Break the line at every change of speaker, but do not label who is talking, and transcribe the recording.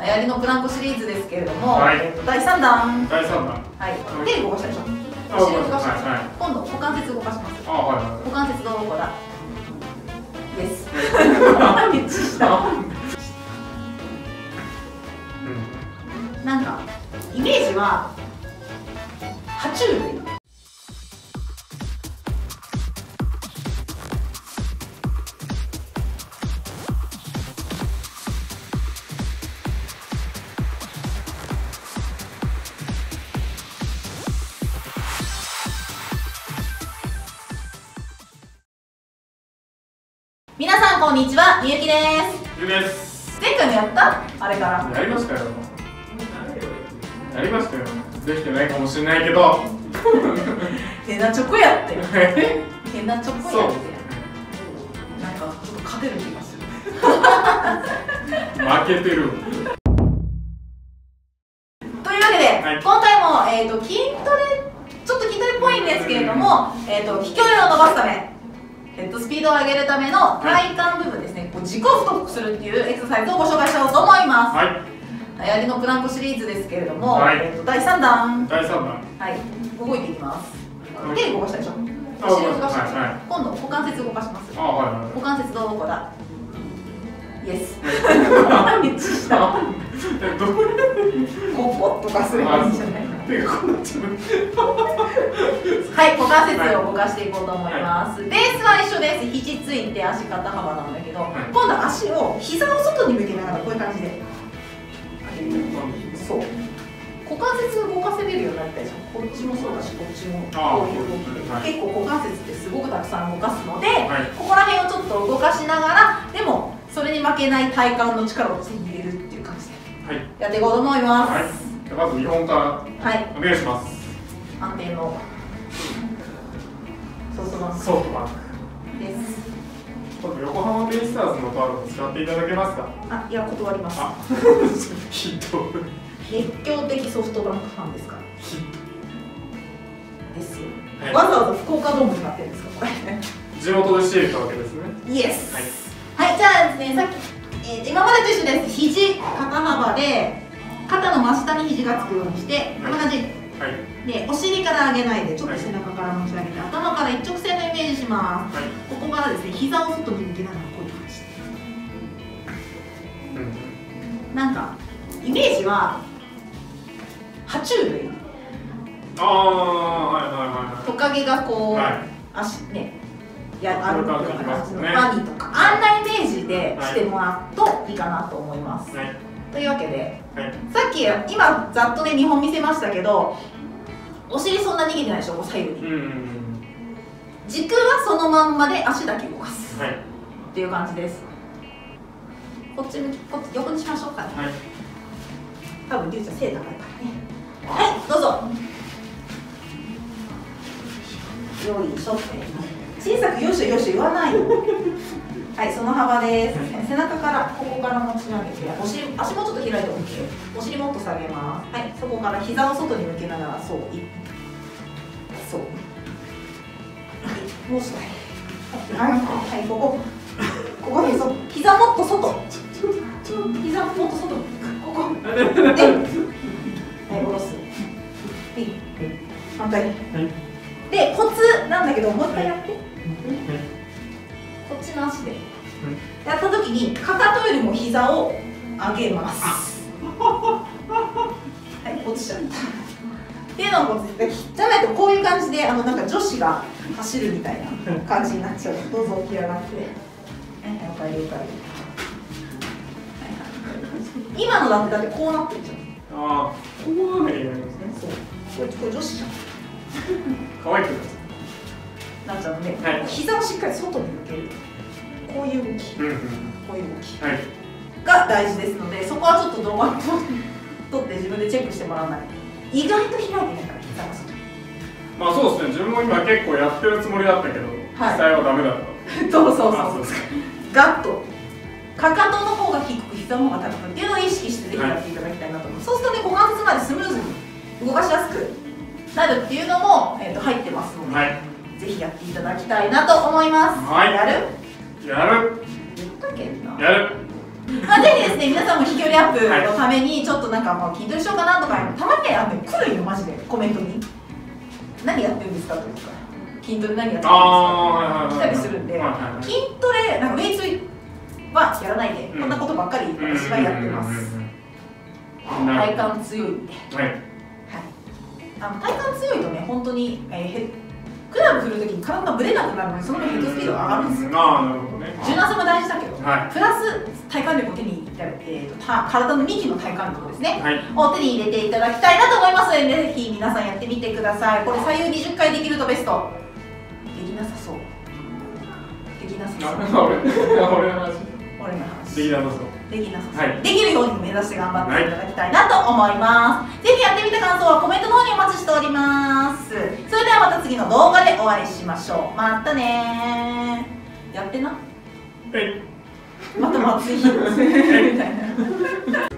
流行りのプランクシリーズですけれども、
はい。
えっと第3弾。
第三弾。
はい。手動かしたでしょ
あ
お尻動かします、
はいはい。
今度股関節動かします。
あはいは
股関節どこだ。です。
い
めっちゃした。
うん。
なんかイメージは爬虫類皆さんこんにちはみゆきです。
ゆうです。
前回もやった？あれから。
やりましたよ。やりましたよ。できてないかもしれないけど。
変なチョコやって。
え
変なチョコやって。なんかちょっと勝てる気がする。
負けてる。
というわけで、
はい。
今回も、えー、と筋トレちょっと筋トレっぽいんですけれども、えー、と飛距離を伸ばすためヘッドスピードを上げるための体幹部分ですね、こう自己太くするっていうエクササイズをご紹介しようと思います、
はい。
流行りのプランクシリーズですけれども、
はい。
えー、と第3弾。
第三弾。
はい。動いていきます。
はい。
手動かしたでしょ
あ
お尻動かしたでしょ、
はいはい。
今度股関節動かします。
あはいは
股関節どこだ。イエス
い。
めっちゃした？
えどこ
ここっとかすればいいんじゃない
手がこうなっちゃう
はい、股関節を動かしていこうと思います。ベースは一緒です。肘ついて足肩幅なんだけど、
い。
今度は足を膝を外に向けながらこういう感じで。上げる。そう。股関節動かせれるようになりたいじゃん。こっちもそうだし、こっちもこういう動きで、
はい。
結構股関節ってすごくたくさん動かすので、
はい。
ここら辺をちょっと動かしながら、でもそれに負けない体幹の力を手に入れるっていう感じで。
はい。
やっていこうと思います。
まず見本から
はい、
お願いします。
安定のソフトバンク
ソフトバンク
です。
今度横浜ベイスターズのカードを使っていただけますか？
あ、いや断ります。
あ ひどい
熱狂的ソフトバンクファンですか？ら。
ひ
ですよ。
はい
わざわざ福岡ドームになってるんですか、これ。
地元で仕入れたわけですね
イエス。
はい
はい、じゃあですね、さっき、え今までと一緒です。肘、肩幅で、肩の真下に肘がつくようにして、こんな感じ。
はい。
で、お尻から上げないで、ちょっと背中から持ち上げて、頭から一直線のイメージします。
はい。
ここからですね、膝を外に向けながら、こういう感じ。
うん
なんか、イメージは、爬虫類。
ああはいはいは
トカゲがこう、
はい。
足ねや
あ
ある
そういう感じですね。
ワニとか。あんなイメージでしてもらうといいかなと思います、
いはい
というわけで
はい。
さっき今ざっとね見本見せましたけどお尻そんな逃げてないでしょこう左右に。
うんうんうん
軸はそのまんまで足だけ動かす。
はい。
っていう感じです。こっち向きこっち横にしましょうかね。
はい。
多分りゅうちゃん背高いからね。はい。どうぞ。よいしょ小さくよいしょよいしょ言わないよはいその幅です。背中からここから持ち上げてお尻足もちょっと開いて OK お尻もっと下げます。はいそこから膝を外に向けながらそう。いそう。はい。もう少しはい、はい、はい、ここ。ここにそう。膝もっと外。膝もっと外。ここ。で、はい、下ろす。はい、反対。で、コツなんだけど、もう一回やって。こっ足で。やった時に、かかとよりも膝を上げます。はい、落ちちゃった。っていうのも。じゃないと、こういう感じで、あの、なんか女子が走るみたいな感じになっちゃう。どうぞ起き上がって。はい、はい、おかえり、おかえり。今のだってだってこうなってるじゃん。
ああこうなるようになりますね
そう。これこれ女子じゃん。
可愛くな
なっちゃうので、
はい
膝をしっかり外に向ける。こういう動き、
うんうん。
こういう動き。
はい。
が大事ですので、そこはちょっと動画を 撮って自分でチェックしてもらわない。意外と開いてないから膝が。外。
まあそうですね。自分も今結構やってるつもりだったけど
はい。
実際はダメだった。
そうそう
あ
そう
ですか。
ガッと。かかとの方が低く膝の方が高くっていうのを意識してぜひやっていただきたいなと思います、そうするとね股関節までスムーズに動かしやすくなるっていうのも、えー、と入ってますので、
はい。
ぜひやっていただきたいなと思います、
はい。
やる？
やる。
言ったっけな。
やる。
まあぜひですね皆さんも飛距離アップのためにちょっとなんかもう筋トレしようかなとかたまにあの来るよマジでコメントに。何やってるんですかとか？筋トレ何やってるんですか？来たりするんで。筋トレなんかウェイツはやらないで、
うん。
こんなことばっかり私はやってます、体幹強い。んで、
はい。
はい、あの体幹強いとね本当に、えーへクラブ振るときに体がぶれなくなるのでその分ヘッドスピードが上がるんですよ。
ああなるほどね。
柔軟性も大事だけど、
はい。
プラス体幹力を手に入れた、えーとた体の幹の体幹力ですね
はい
を手に入れていただきたいなと思いますのでぜひ皆さんやってみてくださいこれ左右20回できるとベストできなさそうできなさそう
俺の話
俺の話
できなさそう
できなさそう、
はい。
できるように目指して頑張っていただきたいなと思います、ぜひやってみた感想はコメントの方にお待ちしております。それではまた次の動画でお会いしましょう。またねー。やってな。
はい
また松井 みたいな